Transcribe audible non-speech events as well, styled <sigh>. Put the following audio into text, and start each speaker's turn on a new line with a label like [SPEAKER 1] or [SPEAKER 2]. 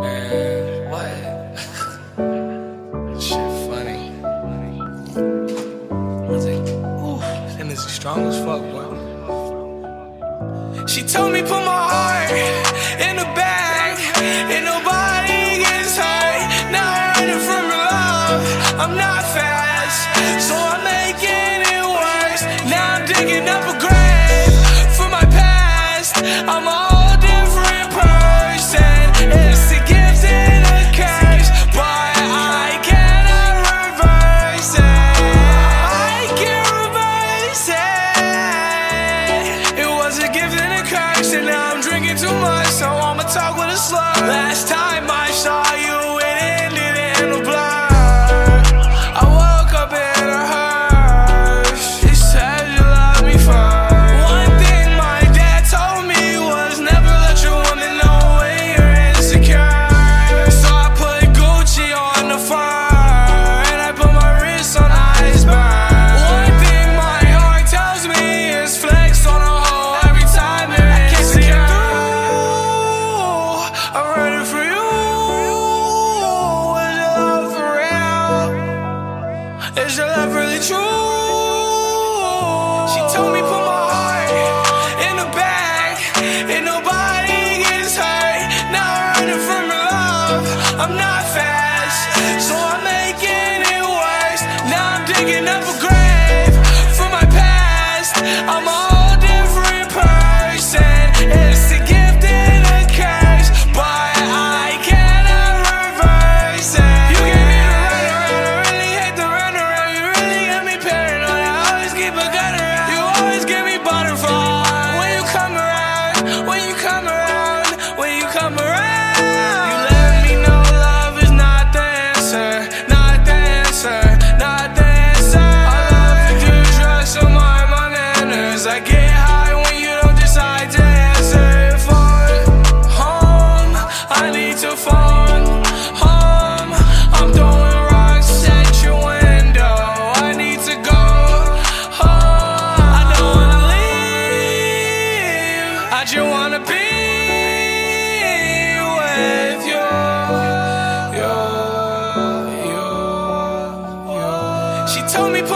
[SPEAKER 1] Man, what? <laughs> shit funny. I was like, ooh, that strong as fuck, bro. She told me put my heart in the bag, in the this time. I'm not fast. So need to phone home. Um, I'm throwing rocks at your window. I need to go home. I don't wanna leave. I just wanna be with you. you, you, you. She told me.